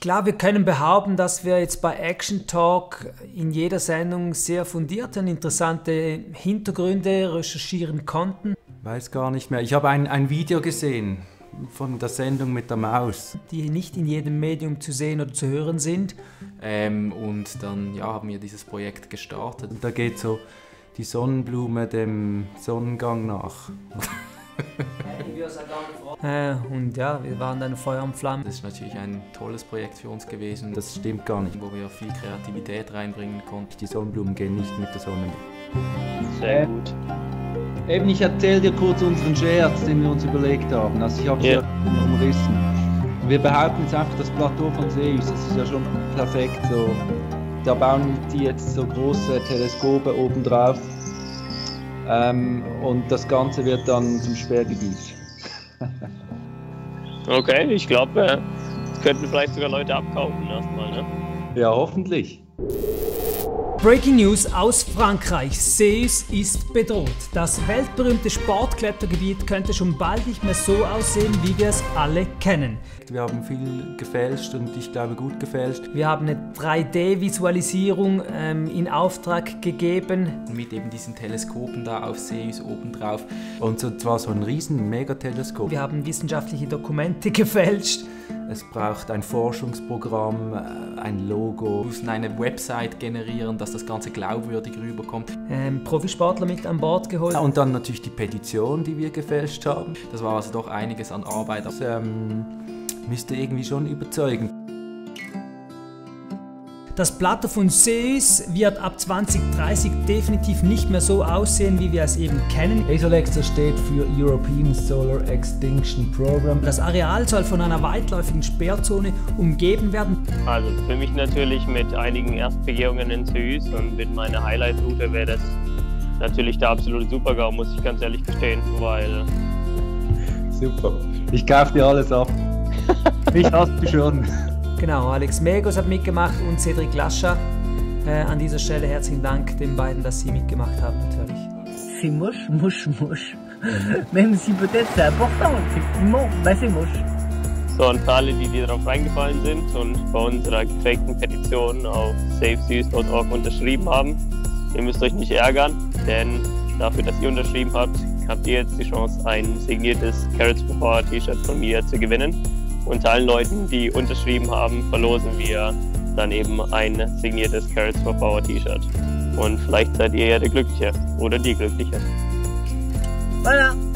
glaube, wir können behaupten, dass wir jetzt bei Action Talk in jeder Sendung sehr fundierte und interessante Hintergründe recherchieren konnten. Weiß gar nicht mehr. Ich habe ein, ein Video gesehen von der Sendung mit der Maus. Die nicht in jedem Medium zu sehen oder zu hören sind. Ähm, und dann ja, haben wir dieses Projekt gestartet. Und da geht so die Sonnenblume dem Sonnengang nach. Äh, und ja, wir waren dann Feuer und Flamme. Das ist natürlich ein tolles Projekt für uns gewesen. Das stimmt gar nicht. Wo wir viel Kreativität reinbringen konnten. Die Sonnenblumen gehen nicht mit der Sonne Sehr gut. Eben, ich erzähle dir kurz unseren Scherz, den wir uns überlegt haben. Also ich habe es yeah. ja umrissen. Wir behaupten jetzt einfach das Plateau von Zeus, das ist ja schon perfekt so. Da bauen die jetzt so große Teleskope oben drauf ähm, und das Ganze wird dann zum Sperrgebiet. Okay, ich glaube, äh, könnten vielleicht sogar Leute abkaufen erstmal, ne? Ja, hoffentlich. Breaking News aus Frankreich. Seus ist bedroht. Das weltberühmte Sportklettergebiet könnte schon bald nicht mehr so aussehen, wie wir es alle kennen. Wir haben viel gefälscht und ich glaube gut gefälscht. Wir haben eine 3D-Visualisierung ähm, in Auftrag gegeben. Mit eben diesen Teleskopen da auf Seus obendrauf. Und zwar so ein riesen Megateleskop. Wir haben wissenschaftliche Dokumente gefälscht. Es braucht ein Forschungsprogramm, äh, ein Logo. Wir müssen eine Website generieren, dass das Ganze glaubwürdig rüberkommt. Ähm, Profisportler mit an Bord geholt. Ja, und dann natürlich die Petition, die wir gefälscht haben. Das war also doch einiges an Arbeit. Das ähm, müsste irgendwie schon überzeugen. Das Plateau von Seus wird ab 2030 definitiv nicht mehr so aussehen, wie wir es eben kennen. ESOLEX steht für European Solar Extinction Program. Das Areal soll von einer weitläufigen Sperrzone umgeben werden. Also für mich natürlich mit einigen Erstbegehungen in Seus und mit meiner Highlight-Route wäre das natürlich der absolute Supergau, muss ich ganz ehrlich gestehen, weil... Super. Ich kaufe dir alles ab. Mich hast du schon. Genau, Alex Megos hat mitgemacht und Cedric Lascha. Äh, an dieser Stelle herzlichen Dank den beiden, dass sie mitgemacht haben natürlich. C'est moche, moche, moche. Même si peut-être c'est important, effectivement, mais c'est moche. So, und für alle, die, die darauf reingefallen sind und bei unserer gefakten Petition auf safeseas.org unterschrieben haben, ihr müsst euch nicht ärgern, denn dafür, dass ihr unterschrieben habt, habt ihr jetzt die Chance, ein signiertes Carrots for Power T-Shirt von mir zu gewinnen. Unter allen Leuten, die unterschrieben haben, verlosen wir dann eben ein signiertes Carrots for Power T-Shirt. Und vielleicht seid ihr ja der Glückliche oder die Glückliche. Voilà.